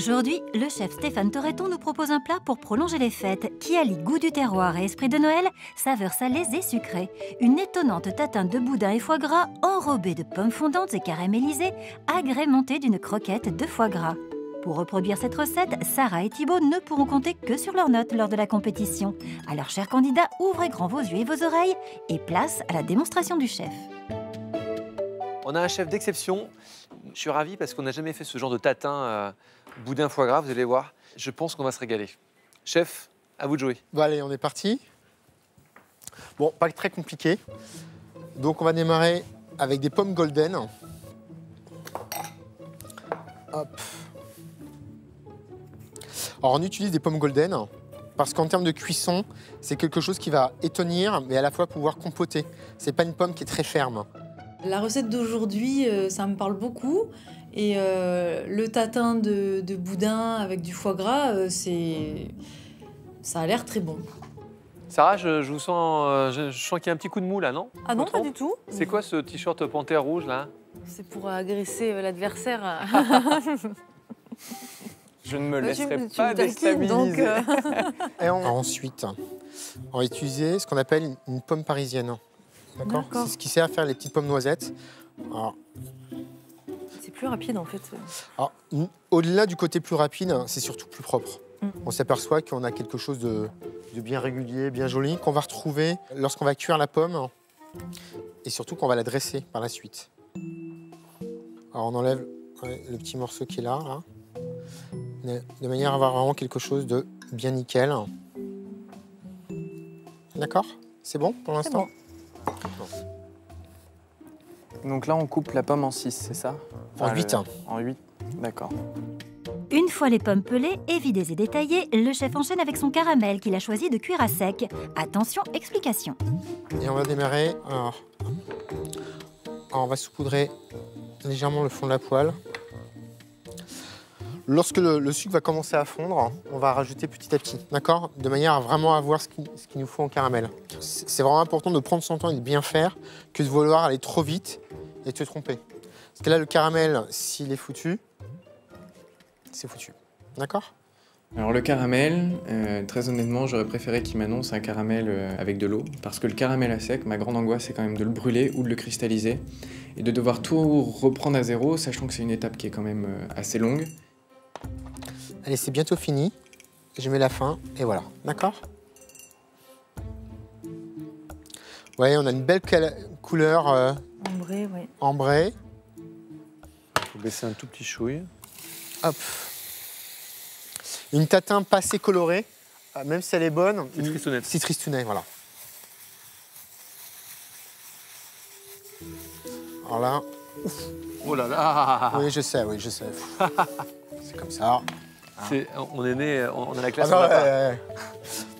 Aujourd'hui, le chef Stéphane Torreton nous propose un plat pour prolonger les fêtes qui allie goût du terroir et esprit de Noël, saveurs salées et sucrées. Une étonnante tatin de boudin et foie gras enrobée de pommes fondantes et caramélisées, agrémentée d'une croquette de foie gras. Pour reproduire cette recette, Sarah et Thibault ne pourront compter que sur leurs notes lors de la compétition. Alors, chers candidats, ouvrez grand vos yeux et vos oreilles et place à la démonstration du chef. On a un chef d'exception. Je suis ravi parce qu'on n'a jamais fait ce genre de tatin euh, boudin foie gras, vous allez voir. Je pense qu'on va se régaler. Chef, à vous de jouer. Bon, allez, on est parti. Bon, pas très compliqué. Donc, on va démarrer avec des pommes golden. Hop. Alors, on utilise des pommes golden parce qu'en termes de cuisson, c'est quelque chose qui va étonir, mais à la fois pouvoir compoter. C'est pas une pomme qui est très ferme. La recette d'aujourd'hui, euh, ça me parle beaucoup. Et euh, le tatin de, de boudin avec du foie gras, euh, c'est, ça a l'air très bon. Sarah, je, je vous sens, je, je sens qu'il y a un petit coup de mou là, non? Ah non, pas du tout. C'est quoi ce t-shirt panthère rouge là? C'est pour agresser l'adversaire. Je ne me Tu- laisserai tu pas donc, déstabiliser. euh, Et on- Ensuite, on va utiliser ce qu'on appelle une pomme parisienne. D'accord. C'est ce qui sert à faire les petites pommes noisettes. Alors, C'est plus rapide en fait. alors, au-delà du côté plus rapide, c'est surtout plus propre. Mm. On s'aperçoit qu'on a quelque chose de, de bien régulier, bien joli, qu'on va retrouver lorsqu'on va cuire la pomme et surtout qu'on va la dresser par la suite. Alors on enlève ouais, le petit morceau qui est là, de manière à avoir vraiment quelque chose de bien nickel. D'accord? C'est bon pour l'instant? Donc là, on coupe la pomme en 6, c'est ça En Enfin, huit, le- hein. En 8, d'accord. Une fois les pommes pelées, évidées et détaillées, le chef enchaîne avec son caramel qu'il a choisi de cuire à sec. Attention, explication. Et on va démarrer. Alors, alors, on va saupoudrer légèrement le fond de la poêle. Lorsque le, sucre va commencer à fondre, on va rajouter petit à petit, d'accord? De manière à vraiment avoir ce qu'il nous faut en caramel. C'est vraiment important de prendre son temps et de bien faire que de vouloir aller trop vite et te tromper. Parce que là, le caramel, s'il est foutu, c'est foutu. D'accord? Alors le caramel, euh, très honnêtement, j'aurais préféré qu'il m'annonce un caramel euh, avec de l'eau, parce que le caramel à sec, ma grande angoisse, c'est quand même de le brûler ou de le cristalliser, et de devoir tout reprendre à zéro, sachant que c'est une étape qui est quand même euh, assez longue. Allez, c'est bientôt fini. Je mets la fin et voilà. D'accord? Ouais, on a une belle couleur euh, Ambré, oui. ambrée. Faut baisser un tout petit chouille. Hop. Une tatin pas assez colorée, euh, même si elle est bonne. C'est tristounette. C'est tristounet, voilà. Alors là, Oh là là oui, je sais, oui, je sais. C'est comme ça. C'est- On est né, on a la classe. Ah, on non, l'a pas. ouais, ouais, ouais.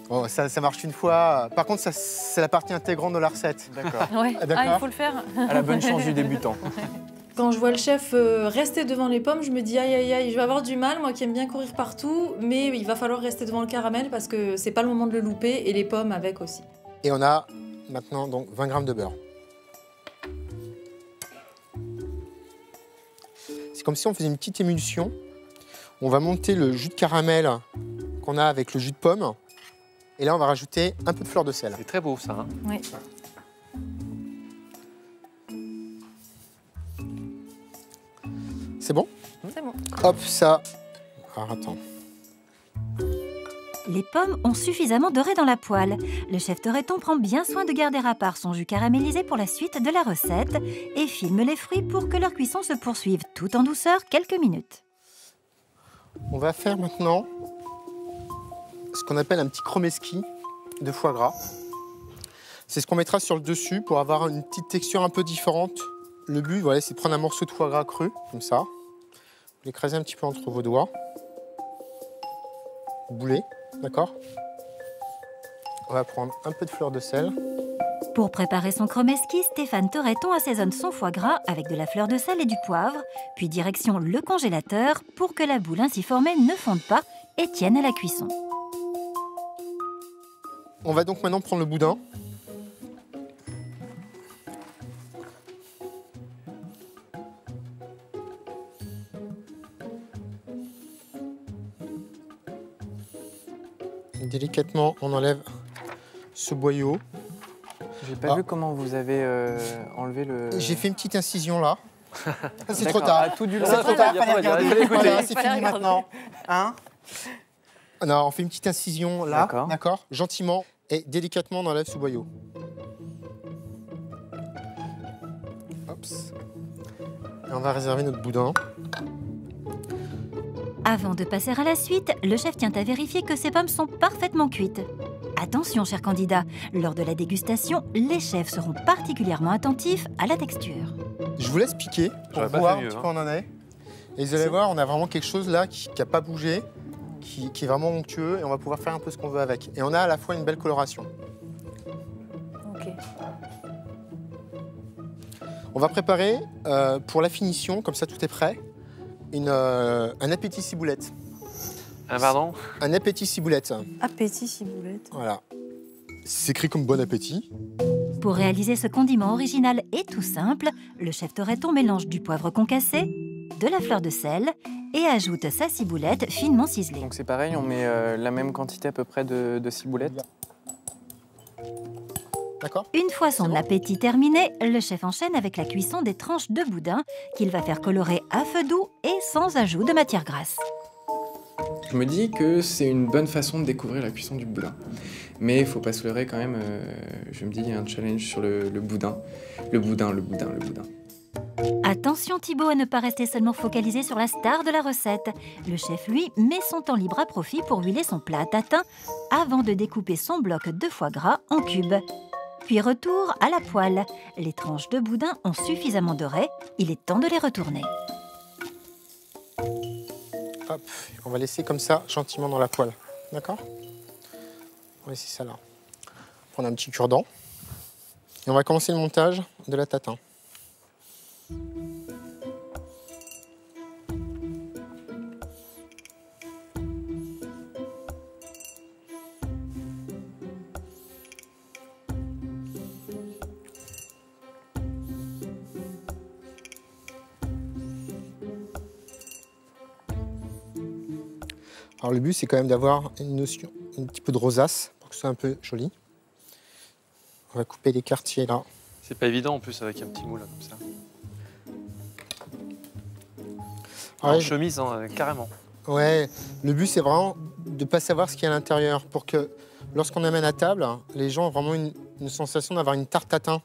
Bon, ça, ça marche une fois. Par contre, c'est la partie intégrante de la recette. D'accord. Ouais. Ah. Ah, il faut le faire. à la bonne chance du débutant. Quand je vois le chef euh, rester devant les pommes, je me dis aïe aïe aïe, je vais avoir du mal, moi qui aime bien courir partout, mais il va falloir rester devant le caramel parce que c'est pas le moment de le louper et les pommes avec aussi. Et on a maintenant donc 20 grammes de beurre. C'est comme si on faisait une petite émulsion. On va monter le jus de caramel qu'on a avec le jus de pomme. Et là, on va rajouter un peu de fleur de sel. C'est très beau ça. hein. Oui. C'est bon? C'est bon. Hop, ça. Alors attends. Les pommes ont suffisamment doré dans la poêle. Le chef Toreton prend bien soin de garder à part son jus caramélisé pour la suite de la recette et filme les fruits pour que leur cuisson se poursuive tout en douceur quelques minutes. On va faire maintenant ce qu'on appelle un petit chromeski de foie gras. C'est ce qu'on mettra sur le dessus pour avoir une petite texture un peu différente. Le but, voilà, c'est de prendre un morceau de foie gras cru, comme ça. Vous l'écrasez un petit peu entre vos doigts. Bouler, d'accord? On va prendre un peu de fleur de sel. Pour préparer son chromeski, Stéphane Toreton assaisonne son foie gras avec de la fleur de sel et du poivre, puis direction le congélateur pour que la boule ainsi formée ne fonde pas et tienne à la cuisson. On va donc maintenant prendre le boudin. Délicatement, on enlève ce boyau. J'ai pas Ah. vu comment vous avez euh, enlevé le. J'ai fait une petite incision là. c'est trop tard. ah, tout du long. C'est trop tard, fallait regarder. Voilà, c'est fini regarder. maintenant. Hein Non, on fait une petite incision là, D'accord. d'accord Gentiment et délicatement, on enlève ce boyau. Hops. Et on va réserver notre boudin. Avant de passer à la suite, le chef tient à vérifier que ces pommes sont parfaitement cuites. Attention, chers candidats, lors de la dégustation, les chefs seront particulièrement attentifs à la texture. Je vous laisse piquer pour voir un petit hein. peu où on en est. Et vous allez voir, on a vraiment quelque chose là qui n'a pas bougé, qui, qui est vraiment onctueux et on va pouvoir faire un peu ce qu'on veut avec. Et on a à la fois une belle coloration. Ok. On va préparer euh, pour la finition, comme ça tout est prêt, une, euh, un appétit ciboulette. Un pardon Un appétit ciboulette. Appétit ciboulette. Voilà. C'est écrit comme bon appétit. Pour réaliser ce condiment original et tout simple, le chef Toretton mélange du poivre concassé, de la fleur de sel et ajoute sa ciboulette finement ciselée. Donc c'est pareil, on met euh, la même quantité à peu près de, de ciboulettes. D'accord Une fois son bon appétit terminé, le chef enchaîne avec la cuisson des tranches de boudin qu'il va faire colorer à feu doux et sans ajout de matière grasse. Je me dis que c'est une bonne façon de découvrir la cuisson du boudin. Mais il faut pas se leurrer quand même, euh, je me dis il y a un challenge sur le, le boudin. Le boudin, le boudin, le boudin. Attention Thibaut à ne pas rester seulement focalisé sur la star de la recette. Le chef, lui, met son temps libre à profit pour huiler son plat à tatin avant de découper son bloc de foie gras en cubes. Puis retour à la poêle. Les tranches de boudin ont suffisamment doré, il est temps de les retourner. On va laisser comme ça, gentiment dans la poêle. D'accord On va laisser ça là. Prendre un petit cure-dent. Et on va commencer le montage de la tatin. Alors le but c'est quand même d'avoir une notion, un petit peu de rosace pour que ce soit un peu joli. On va couper les quartiers là. C'est pas évident en plus avec un petit moule comme ça. Ouais, en chemise, hein, carrément. Ouais, le but c'est vraiment de pas savoir ce qu'il y a à l'intérieur pour que lorsqu'on amène à table, les gens ont vraiment une, une sensation d'avoir une tarte tatin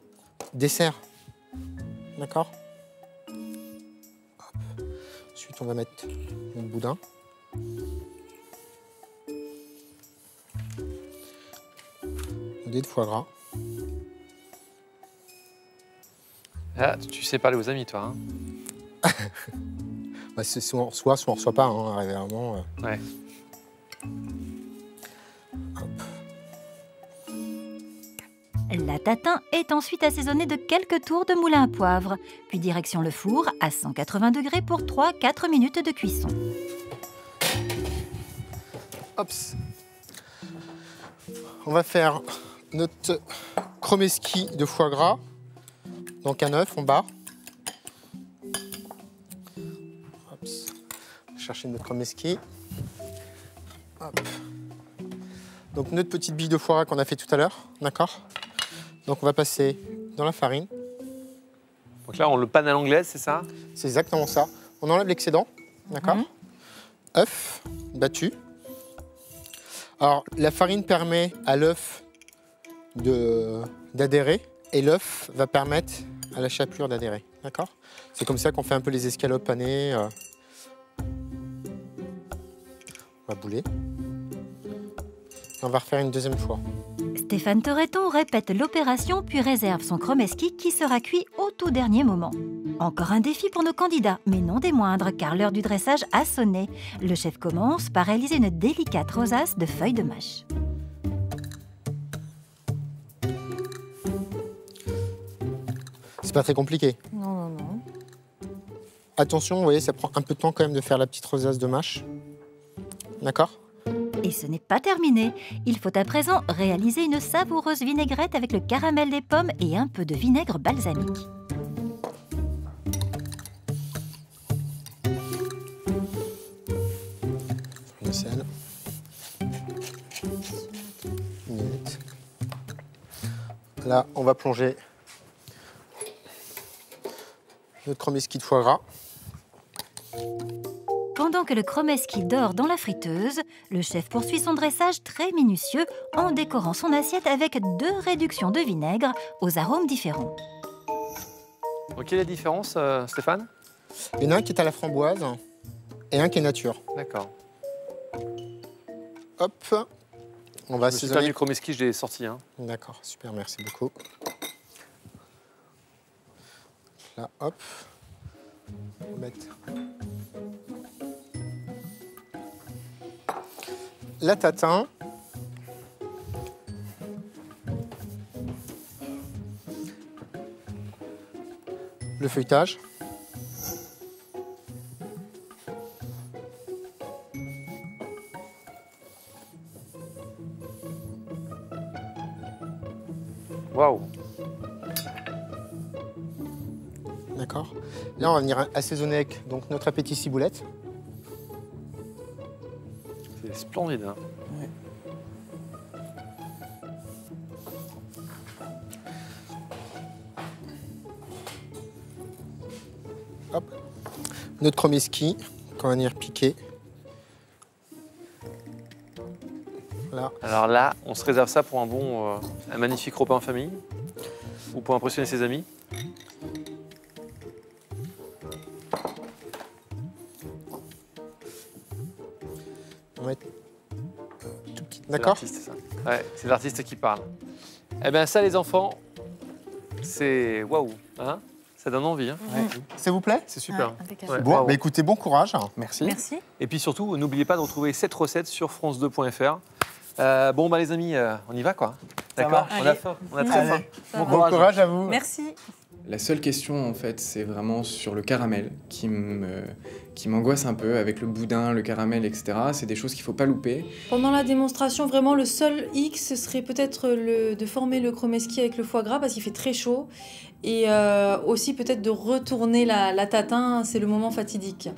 dessert. D'accord? Ensuite, on va mettre le boudin. Le dé de foie gras. Ah, tu sais parler aux amis, toi. Hein Bah, c'est soit on reçoit, soit on reçoit pas, hein, régulièrement. euh. Ouais. La tatin est ensuite assaisonnée de quelques tours de moulin à poivre, puis direction le four à 180 degrés pour 3-4 minutes de cuisson. Hops. On va faire notre chromeski de foie gras. Donc un œuf, on bat. Hops. Chercher notre chromeski. Hop. Donc notre petite bille de foie gras qu'on a fait tout à l'heure, d'accord? Donc on va passer dans la farine. Donc là, on le panne à l'anglaise, c'est ça? C'est exactement ça. On enlève l'excédent, d'accord? Œuf battu. Alors, la farine permet à l'œuf d'adhérer et l'œuf va permettre à la chapelure d'adhérer, d'accord? C'est comme ça qu'on fait un peu les escalopes panées. euh. On va bouler. Et on va refaire une deuxième fois. Stéphane Toretton répète l'opération puis réserve son chromeski qui sera cuit au tout dernier moment. Encore un défi pour nos candidats, mais non des moindres, car l'heure du dressage a sonné. Le chef commence par réaliser une délicate rosace de feuilles de mâche. pas très compliqué. Non, non, non. Attention, vous voyez, ça prend un peu de temps quand même de faire la petite rosace de mâche. D'accord? Et ce n'est pas terminé. Il faut à présent réaliser une savoureuse vinaigrette avec le caramel des pommes et un peu de vinaigre balsamique. Le sel. Là, on va plonger notre chromeski de foie gras. Pendant que le chromeski dort dans la friteuse, le chef poursuit son dressage très minutieux en décorant son assiette avec deux réductions de vinaigre aux arômes différents. Ok, la différence, euh, Stéphane? Il y en a un qui est à la framboise et un qui est nature. D'accord. Hop, on va assaisonner. le chromeski, je l'ai sorti. Hein. D'accord, super, merci beaucoup. Là, hop. Mettre la tatin. Le feuilletage. Waouh D'accord. Là, on va venir assaisonner avec donc, notre appétit ciboulette. C'est splendide. Hein. Notre chromeski qu'on va venir piquer. Voilà. Alors là, on se réserve ça pour un bon, euh, un magnifique repas en famille? Ou pour impressionner ses amis? On va mettre tout petit. C'est D'accord l'artiste, ça. Ouais, c'est l'artiste qui parle. Eh bien, ça, les enfants, c'est waouh, hein Ça donne envie. Hein Ça vous plaît? C'est super. Ouais, Bon, bah écoutez, bon courage. Merci. Merci. Et puis surtout, n'oubliez pas de retrouver cette recette sur france2.fr. Euh, bon, bah les amis, euh, on y va quoi D'accord. On a Allez. faim, on a très Allez. faim. Bon va. Bon courage. courage à vous. Merci. La seule question, en fait, c'est vraiment sur le caramel qui me qui m'angoisse un peu avec le boudin, le caramel, etc. C'est des choses qu'il faut pas louper. Pendant la démonstration, vraiment, le seul X serait peut-être de former le chromeski avec le foie gras parce qu'il fait très chaud. Et euh, aussi peut-être de retourner la, la tatin, c'est le moment fatidique.